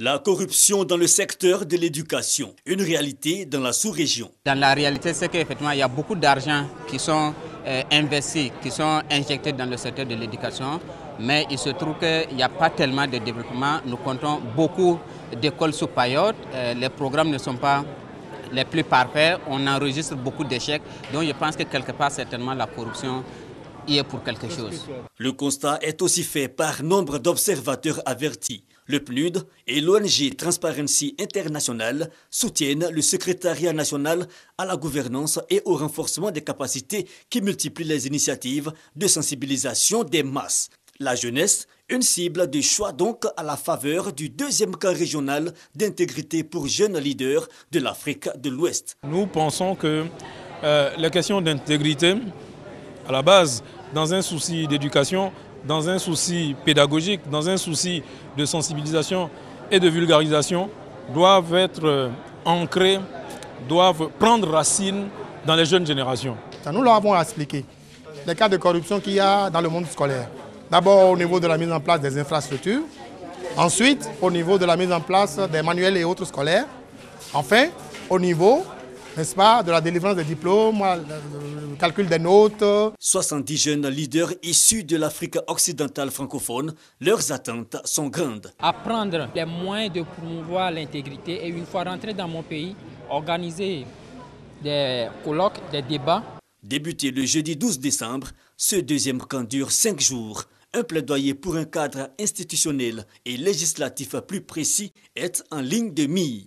La corruption dans le secteur de l'éducation, une réalité dans la sous-région. Dans la réalité, c'est qu'effectivement, il y a beaucoup d'argent qui sont euh, investis, qui sont injectés dans le secteur de l'éducation, mais il se trouve qu'il n'y a pas tellement de développement. Nous comptons beaucoup d'écoles sous paillotte, euh, les programmes ne sont pas les plus parfaits, on enregistre beaucoup d'échecs, donc je pense que quelque part, certainement, la corruption y est pour quelque chose. Le constat est aussi fait par nombre d'observateurs avertis. Le PNUD et l'ONG Transparency International soutiennent le secrétariat national à la gouvernance et au renforcement des capacités qui multiplient les initiatives de sensibilisation des masses. La jeunesse, une cible de choix donc à la faveur du deuxième cas régional d'intégrité pour jeunes leaders de l'Afrique de l'Ouest. Nous pensons que euh, la question d'intégrité, à la base, dans un souci d'éducation, dans un souci pédagogique, dans un souci de sensibilisation et de vulgarisation, doivent être euh, ancrés, doivent prendre racine dans les jeunes générations. Nous leur avons expliqué les cas de corruption qu'il y a dans le monde scolaire. D'abord au niveau de la mise en place des infrastructures, ensuite au niveau de la mise en place des manuels et autres scolaires, enfin au niveau n'est-ce pas, de la délivrance des diplômes, le calcul des notes. 70 jeunes leaders issus de l'Afrique occidentale francophone, leurs attentes sont grandes. Apprendre les moyens de promouvoir l'intégrité et une fois rentré dans mon pays, organiser des colloques, des débats. Débuté le jeudi 12 décembre, ce deuxième camp dure 5 jours. Un plaidoyer pour un cadre institutionnel et législatif plus précis est en ligne de mire.